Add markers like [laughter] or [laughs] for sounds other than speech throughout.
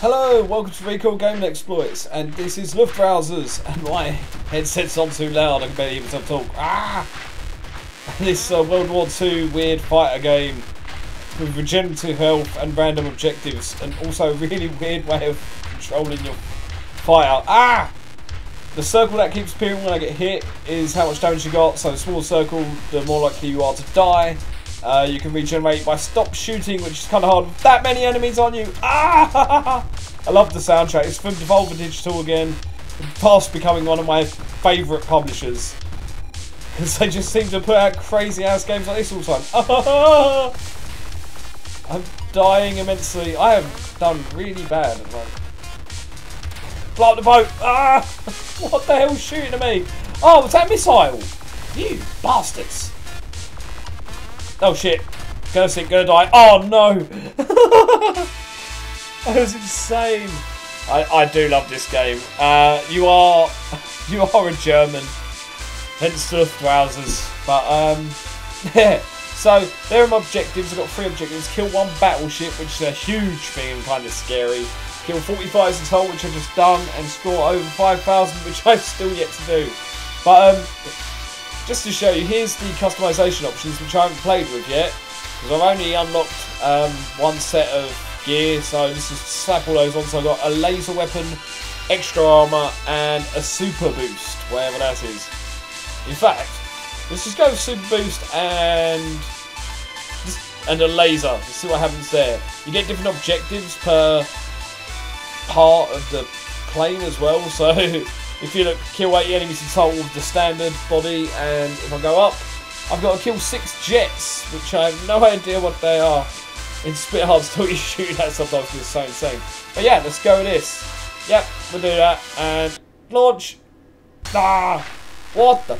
Hello, welcome to Recoil Gaming Exploits, and this is Luftrausers, and my headset's on too loud, I can barely even talk. Ah! This uh, World War II weird fighter game with regenerative health and random objectives, and also a really [laughs] weird way of controlling your fighter. Ah! The circle that keeps appearing when I get hit is how much damage you got, so the smaller circle, the more likely you are to die. Uh, you can regenerate by stop shooting, which is kind of hard with that many enemies on you. Ah! [laughs] I love the soundtrack. It's from Devolver Digital again, fast becoming one of my favourite publishers. [laughs] Because they just seem to put out crazy ass games like this all the time. [laughs] I'm dying immensely. I have done really bad the moment. Blow up the boat! Ah! What the hell's shooting at me? Oh, was that missile? You bastards! Oh shit. Gonna sink, gonna die. Oh no! [laughs] that was insane. I, I do love this game. Uh, you are [laughs] you are a German, hence the trousers. But um, [laughs] yeah. So there are my objectives. I've got three objectives. Kill one battleship, which is a huge thing and kind of scary. Kill 45 in total, which I've just done, and score over 5,000, which I've still yet to do. But um, just to show you, here's the customization options, which I haven't played with yet. Because I've only unlocked um, one set of gear, so this is slap all those on. So I've got a laser weapon, extra armor, and a super boost, whatever that is. In fact, let's just go with super boost and and a laser. Let's see what happens there. You get different objectives per part of the plane as well. [laughs] So if you look, kill 80 enemies in total with the standard body, and if I go up, I've got to kill six jets, which I have no [laughs] idea what they are. A bit hard to you shoot at sometimes it's so insane. But yeah, let's go with this. Yep, we'll do that. And launch. Ah! What the?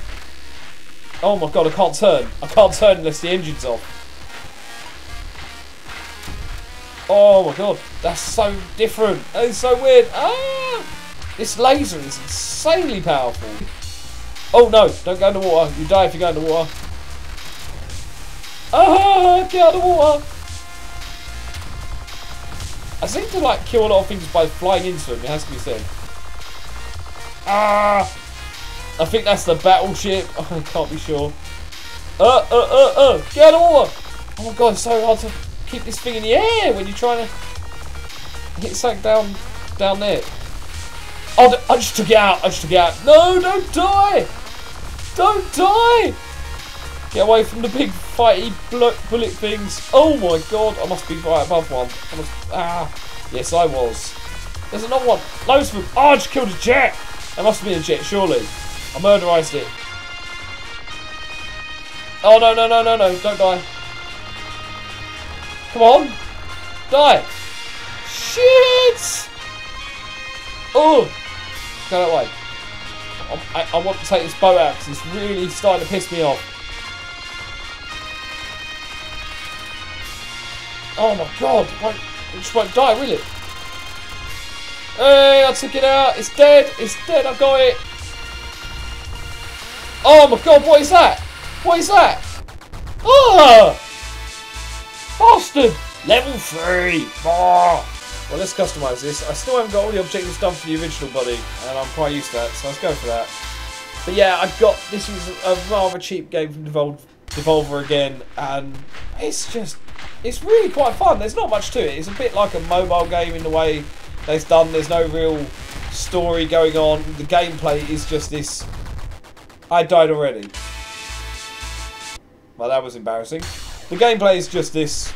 Oh my god, I can't turn. I can't turn unless the engine's off. Oh my god, that's so different. That is so weird. Ah! This laser is insanely powerful. Oh no, don't go in the water. You die if you go in the water. Ah, get out of the water. I seem to like kill a lot of things by flying into them, it has to be said. Ah! I think that's the battleship. Oh, [laughs] I can't be sure. Uh, uh, uh, uh, get out of the water. Oh my god, it's so hard to keep this thing in the air when you're trying to hit something down, down there. I just took it out. I just took it out. No, don't die. Don't die. Get away from the big fighty bullet things. Oh my god, I must be right above one. I must, ah, yes, I was. There's another one. Loads of them. Oh, I just killed a jet. That must have been a jet, surely. I murderized it. Oh, no, no, no, no, no. Don't die. Come on. Die. Shit. Oh. Go that way. I, I, want to take this boat out because it's really starting to piss me off. Oh my god, it, just won't die, will it? Hey, I took it out. It's dead. It's dead. I got it. Oh my god, what is that? What is that? Oh! Bastard! Level 3! Oh. Well, let's customise this. I still haven't got all the objectives done for the original body, and I'm quite used to that, so let's go for that. But yeah, I've got... This was a rather cheap game from Devol Devolver again, and it's just... It's really quite fun. There's not much to it. It's a bit like a mobile game in the way they've done. There's no real story going on. The gameplay is just this... I died already. Well, that was embarrassing. The gameplay is just this...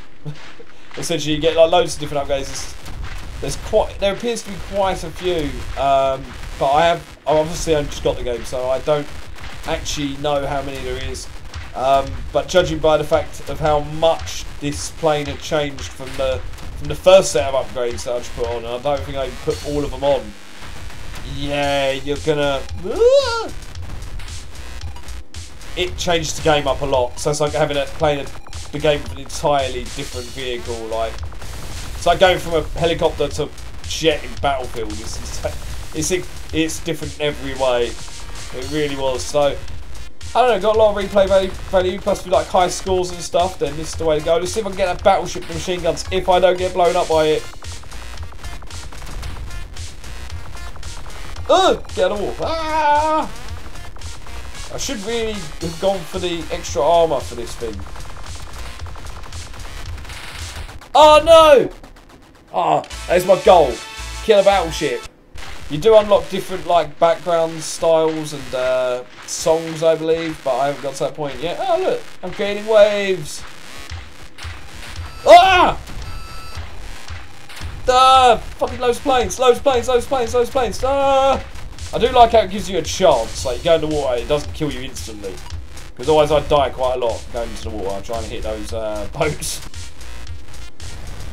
[laughs] Essentially, you get like loads of different upgrades. There's quite, there appears to be quite a few, um, but I have, obviously I obviously only just got the game, so I don't actually know how many there is. Um, but judging by the fact of how much this plane had changed from the from the first set of upgrades that I just put on, I don't think I put all of them on. Yeah, you're gonna. It changes the game up a lot, so it's like having a playing the game with an entirely different vehicle. Like it's like going from a helicopter to jet in Battlefield. It's, it's, it's, it's different every way. It really was. So I don't know, got a lot of replay value, plus you like high scores and stuff, then this is the way to go. Let's see if I can get that battleship with machine guns if I don't get blown up by it. Ugh! Get out of. Ah! I should really have gone for the extra armour for this thing. Oh no! Ah, oh, there's my goal. Kill a battleship. You do unlock different like background styles and uh, songs, I believe, but I haven't got to that point yet. Oh look, I'm creating waves. Ah! Ah! Fucking loads of planes, loads of planes, loads of planes, loads of planes. Ah! I do like how it gives you a chance. Like you go in the water, it doesn't kill you instantly. Because otherwise I'd die quite a lot going into the water trying to hit those uh, [laughs] boats.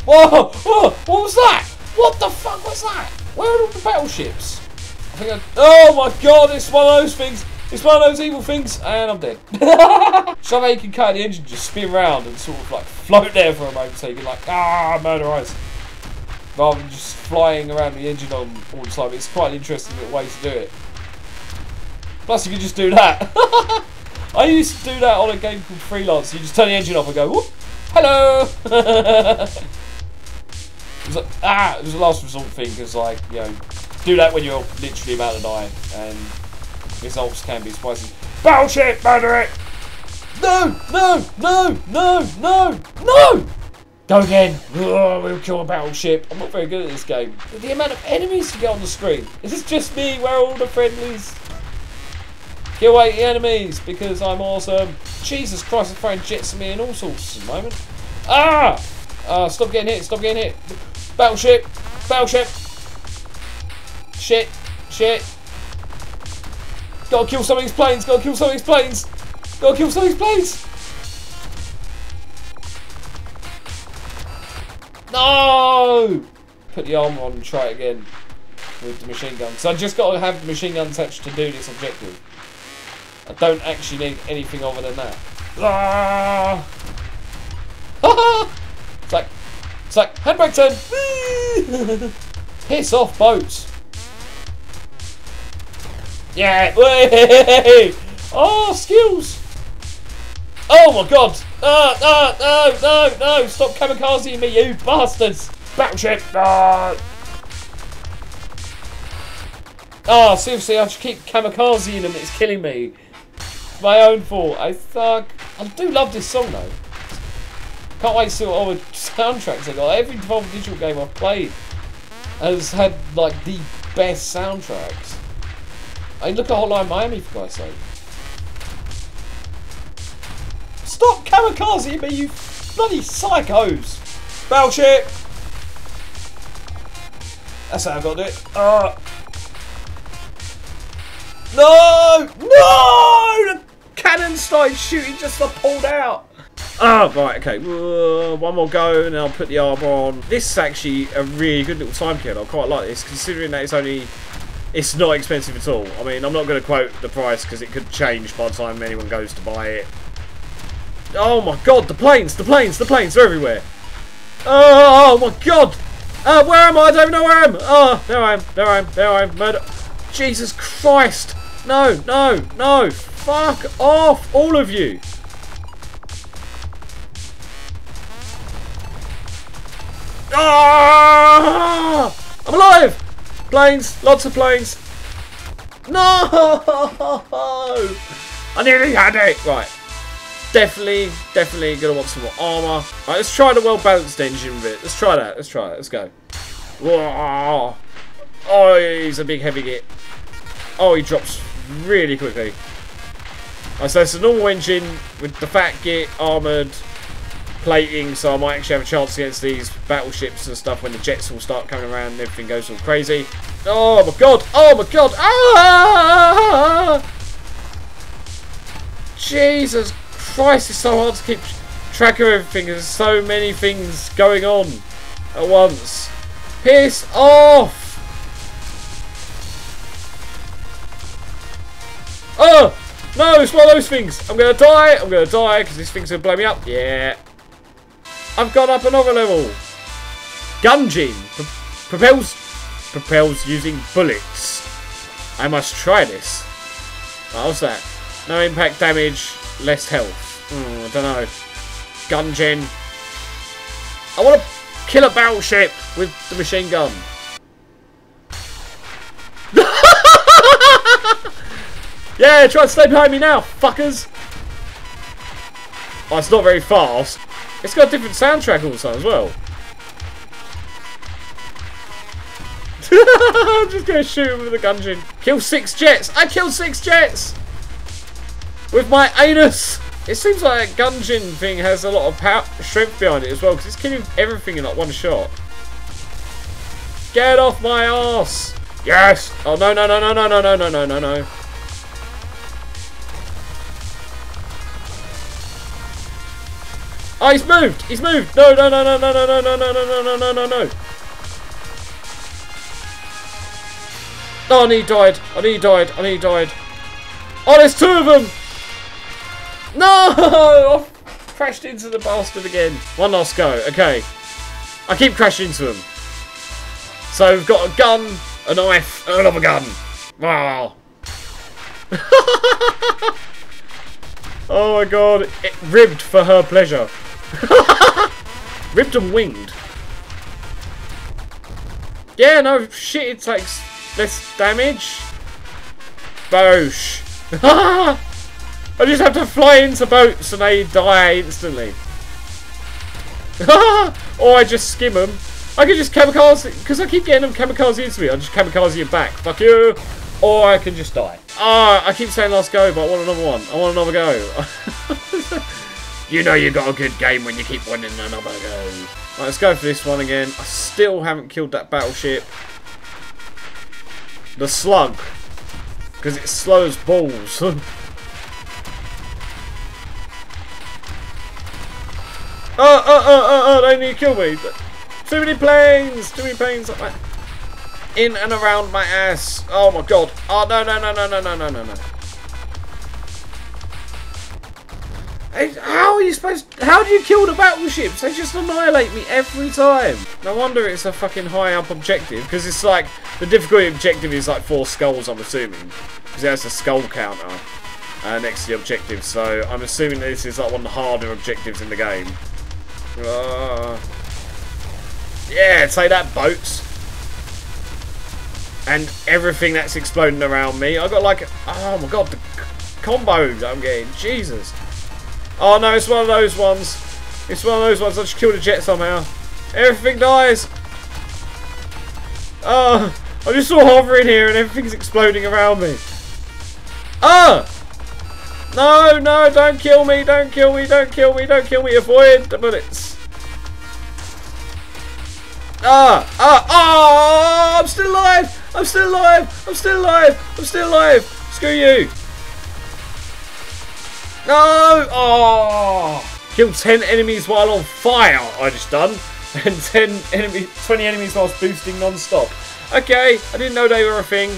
Whoa! Whoa! What was that? What the fuck was that? Where are all the battleships? I think I, oh my god, it's one of those things. It's one of those evil things, and I'm dead. [laughs] Some you can cut the engine, just spin around and sort of like float there for a moment so you can like, ah, murder eyes. Rather than just flying around the engine on all the time. It's quite an interesting way to do it. Plus you can just do that. [laughs] I used to do that on a game called Freelance. You just turn the engine off and go, whoop, hello. [laughs] Ah, it was a last resort thing because, like, you know, do that when you're literally about to die, and results can be spicy. Battleship, murder it! No, no, no, no, no, no! Go again. Oh, we'll kill a battleship. I'm not very good at this game. The amount of enemies to get on the screen. Is this just me? Where all the friendlies? Kill 80 enemies because I'm awesome. Jesus Christ, I'm throwing jets at me and all sorts at the moment. Ah! Uh, stop getting hit, stop getting hit. Battleship! Battleship! Shit! Shit! Gotta kill some of these planes! Gotta kill some of these planes! Gotta kill some of these planes! No! Put the armor on and try it again with the machine gun. So I just got to have the machine gun attached to do this objective. I don't actually need anything other than that. Ah! [laughs] it's like handbrake turn! [laughs] Piss off, boats! Yeah! [laughs] Way! Oh, skills! Oh my god! Ah, ah, no, no, no! Stop kamikazing me, you bastards! Battleship! Ah! Oh, seriously, I should keep kamikazing them, it's killing me. It's my own fault. I thug. I do love this song though. Can't wait to see what all the soundtracks they got. Every Devolver Digital game I've played has had like the best soundtracks. I mean, look at Hotline Miami for God's sake. Stop kamikaze me, you bloody psychos! Battleship! That's how I got it. Uh. No! No! The cannon started shooting just I pulled out. Ah, right, okay. Uh, one more go, and I'll put the armor on. This is actually a really good little time kill. I quite like this, considering that it's only... It's not expensive at all. I mean, I'm not going to quote the price, because it could change by the time anyone goes to buy it. Oh my god, the planes, the planes, the planes, they're everywhere. Oh, oh my god. Uh, where am I? I don't know where I am. Oh, there I am, there I am, there I am. Murder. Jesus Christ. No, no, no. Fuck off, all of you. Ah! I'm alive! Planes, lots of planes. No! I nearly had it. Right. Definitely, definitely gonna want some more armor. Right, let's try the well-balanced engine bit. Let's try that. Let's try it. Let's go. Whoa. Oh, he's a big heavy git. Oh, he drops really quickly. Right, so it's a normal engine with the fat git, armoured, plating, so I might actually have a chance against these battleships and stuff when the jets will start coming around and everything goes all crazy. Oh my god! Oh my god! Ah! Jesus Christ, it's so hard to keep track of everything. There's so many things going on at once. Piss off! Oh! No, it's one of those things. I'm to die. I'm to die because this thing's going to blow me up. Yeah. I've gone up another level. Gungine Pro propels propels using bullets. I must try this. How's that? No impact damage, less health. Hmm, I don't know. Gun gen. I want to kill a battleship with the machine gun. [laughs] yeah, try to stay behind me now, fuckers. Oh, it's not very fast. It's got a different soundtrack also as well. I'm just going to shoot him with a gun Kill six jets. I killed six jets! With my anus! It seems like that Gungine thing has a lot of power, strength behind it as well, because it's killing everything in like one shot. Get off my ass! Yes! Oh no no no no no no no no no no Oh he's moved! He's moved! No no no no no no no no no no no no no no Oh, and he died. And he died. And he died. Oh, there's two of them! No! I've crashed into the bastard again. One last go. Okay. I keep crashing into them. So we've got a gun, a knife, and another gun. Wow. oh my god. It ribbed for her pleasure. [laughs] ribbed and winged. Yeah, no shit, it takes less damage. Boosh. [laughs] I just have to fly into boats and they die instantly. [laughs] or I just skim them. I can just kamikaze, because I keep getting them kamikaze into me. I just kamikaze you back. Fuck you. Or I can just die. Ah, oh, I keep saying last go, but I want another one. I want another go. You know you got a good game when you keep wanting another go. Right, let's go for this one again. I still haven't killed that battleship. The slug. Because it slows balls. Oh, oh, oh, oh, oh, they need to kill me. Too many planes. Too many planes. In and around my ass. Oh my god. Oh, no, no, no, no, no, no, no, no, no. How are you supposed How do you kill the battleships? They just annihilate me every time. No wonder it's a fucking high up objective. Because it's like... The difficulty objective is like four skulls, I'm assuming. Because it has a skull counter uh, next to the objective. So I'm assuming this is like one of the harder objectives in the game. Uh, yeah, say that, boats. And everything that's exploding around me. I got like, oh my god, the combo I'm getting. Jesus. Oh no, it's one of those ones. It's one of those ones. I just killed a jet somehow. Everything dies. Oh, I just saw hovering here and everything's exploding around me. Oh! No, no, don't kill me, don't kill me, don't kill me, don't kill me. Avoid the bullets. Ah, ah, ah, I'm still alive. I'm still alive. I'm still alive. I'm still alive. Screw you. No. Oh. Killed 10 enemies while on fire, I just done. [laughs] And 10 enemy, 20 enemies whilst boosting non-stop. Okay, I didn't know they were a thing,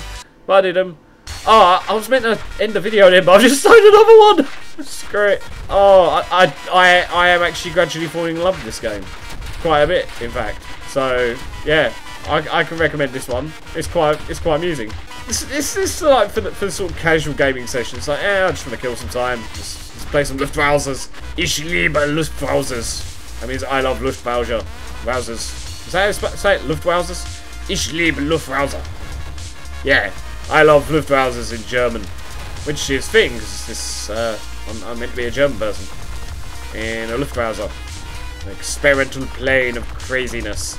but I did them. Oh, ah, I was meant to end the video then, but I've just [laughs] started another one. Screw it. Oh, I, I, I, I am actually gradually falling in love with this game. Quite a bit, in fact. So, yeah, I, I can recommend this one. It's quite, it's quite amusing. This, this, this is like for the, for the sort of casual gaming session. It's like, yeah, I just want to kill some time. Just play some Luftwausers. Ich liebe Luftwausers. That means I love Luftwauser. Wowzers. Is that how you say it? Ich liebe Luftwauser. Yeah, I love Luftwausers in German, which is fitting because this uh, I'm, I'm, meant to be a German person in a Luftwauser, an experimental plane of craziness.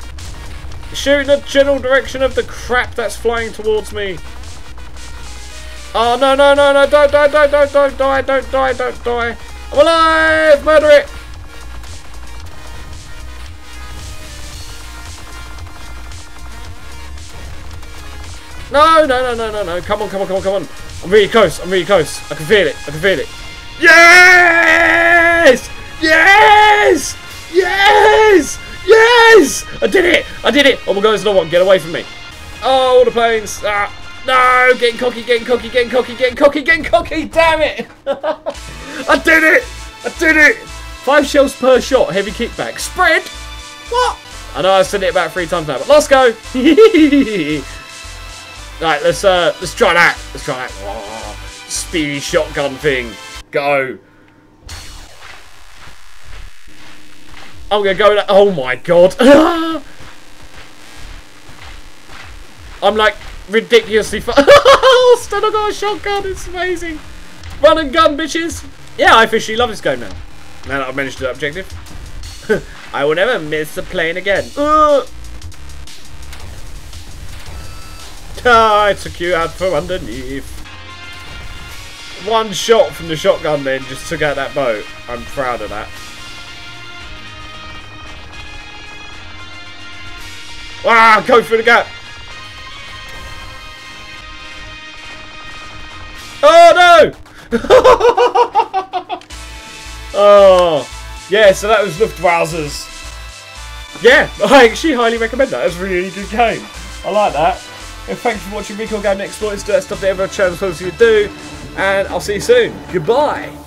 Shoot the general direction of the crap that's flying towards me. Oh no no no no! Don't don't don't don't don't die! Don't die! Don't die! I'm alive! Murder it! No, no, no, no, no, no. Come on, come on, come on, come on. I'm really close. I'm really close. I can feel it. I can feel it. Yes! Yes! Yes! Yes! I did it! I did it! Oh my god, there's another one. Get away from me. Oh, all the planes. Ah, no! Getting cocky, getting cocky, getting cocky, getting cocky, getting cocky. Damn it! [laughs] I did it! I did it! Five shells per shot. Heavy kickback. Spread? What? I know I've said it about three times now, but let's go! [laughs] Right, let's uh, let's try that. Let's try that. [laughs] speedy shotgun thing. Go. I'm gonna go. Oh my god. I'm like ridiculously fast. Still got a shotgun. It's amazing. Run and gun, bitches. Yeah, I officially love this game now. Now that I've managed the objective. [laughs] I will never miss a plane again. Ah, I took you out from underneath. One shot from the shotgun then just took out that boat. I'm proud of that. Ah, go through the gap. [laughs] Oh yeah. So that was Luftrauser's. Yeah, I actually highly recommend that. It's a really good game. I like that. And thanks for watching Recoil Game Exploits. Do that stuff that everyone channel tells you to do. And I'll see you soon. Goodbye.